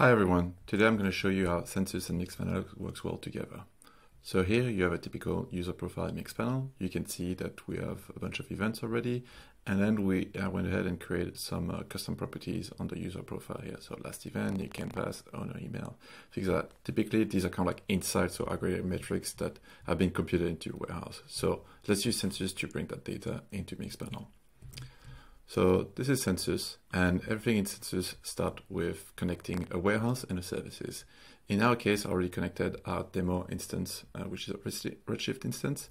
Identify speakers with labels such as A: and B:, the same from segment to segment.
A: Hi everyone, today I'm going to show you how Census and Mixpanel works well together. So here you have a typical user profile Mixpanel. You can see that we have a bunch of events already, and then we I went ahead and created some uh, custom properties on the user profile here. So last event, new canvas, owner email, things like that. Typically these are kind of like insights or aggregate metrics that have been computed into your warehouse. So let's use Census to bring that data into Mixpanel. So this is Census, and everything in Census start with connecting a warehouse and a services. In our case, I already connected our demo instance, uh, which is a Redshift instance,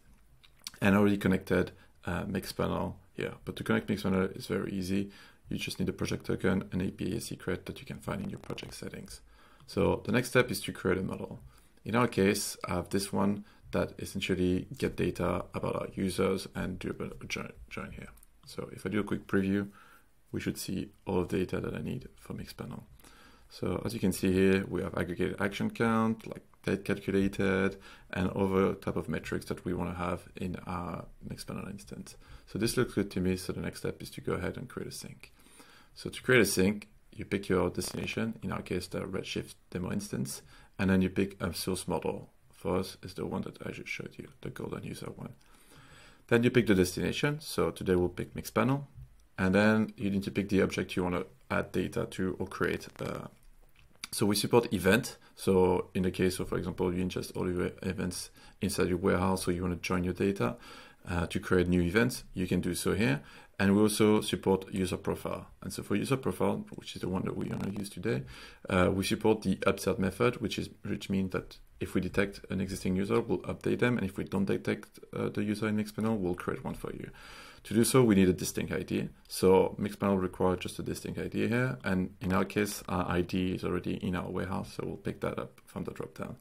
A: and already connected uh, Mixpanel here. But to connect Mixpanel is very easy. You just need a project token, an API secret that you can find in your project settings. So the next step is to create a model. In our case, I have this one that essentially get data about our users and do a join, join here. So if I do a quick preview, we should see all of the data that I need for Mixpanel. So as you can see here, we have aggregated action count, like date calculated, and other type of metrics that we want to have in our Mixpanel instance. So this looks good to me. So the next step is to go ahead and create a sync. So to create a sync, you pick your destination, in our case, the Redshift demo instance, and then you pick a source model. For us, is the one that I just showed you, the golden user one. Then you pick the destination. So today we'll pick Mixpanel. And then you need to pick the object you want to add data to or create. Uh, so we support event. So in the case of, for example, you ingest all your events inside your warehouse, so you want to join your data uh, to create new events, you can do so here. And we also support user profile. And so for user profile, which is the one that we're going to use today, uh, we support the upsert method, which is which means that if we detect an existing user, we'll update them. And if we don't detect uh, the user in Mixpanel, we'll create one for you. To do so, we need a distinct ID. So Mixpanel requires just a distinct ID here. And in our case, our ID is already in our warehouse. So we'll pick that up from the dropdown.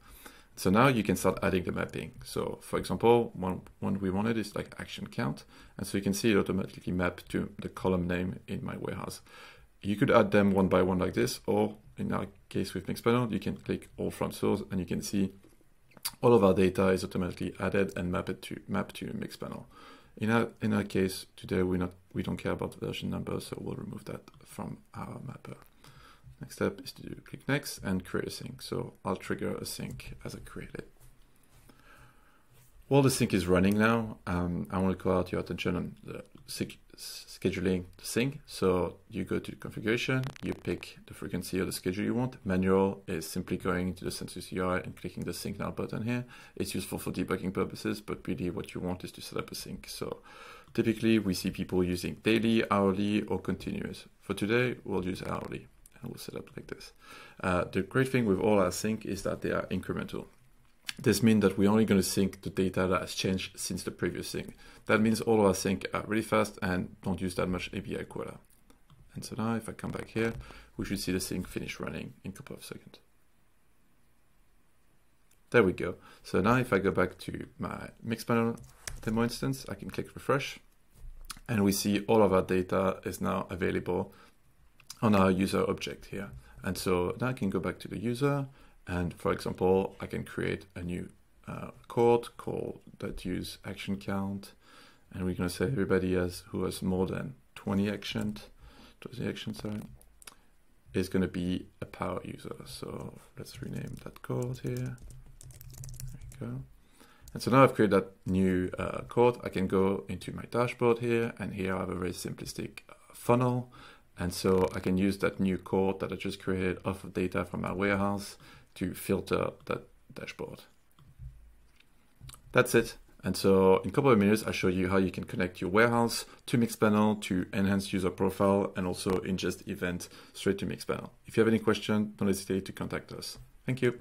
A: So now you can start adding the mapping. So for example, one, one we wanted is like action count. And so you can see it automatically map to the column name in my warehouse. You could add them one by one like this, or in our case with Mixpanel, you can click all from source and you can see all of our data is automatically added and mapped to map to Mixpanel. In our in our case today we not we don't care about the version number, so we'll remove that from our mapper. Next step is to do click next and create a sync. So I'll trigger a sync as I create it. While the sync is running now, um, I want to call out your attention on the scheduling the sync. So you go to configuration, you pick the frequency or the schedule you want. Manual is simply going into the Census UI and clicking the sync now button here. It's useful for debugging purposes, but really what you want is to set up a sync. So typically we see people using daily, hourly, or continuous. For today, we'll use hourly and we'll set up like this. Uh, the great thing with all our sync is that they are incremental. This means that we're only going to sync the data that has changed since the previous sync. That means all of our sync are really fast and don't use that much API quota. And so now if I come back here, we should see the sync finish running in a couple of seconds. There we go. So now if I go back to my Mixpanel demo instance, I can click refresh and we see all of our data is now available on our user object here. And so now I can go back to the user and for example, I can create a new uh, cohort called that use action count. And we're going to say everybody has who has more than 20 actions, 20 actions, sorry, is going to be a power user. So let's rename that cohort here. There we go. And so now I've created that new uh. I can go into my dashboard here, and here I have a very simplistic uh, funnel. And so I can use that new cohort that I just created off of data from my warehouse to filter that dashboard. That's it. And so in a couple of minutes, I'll show you how you can connect your warehouse to Mixpanel to enhance user profile and also ingest event straight to Mixpanel. If you have any question, don't hesitate to contact us. Thank you.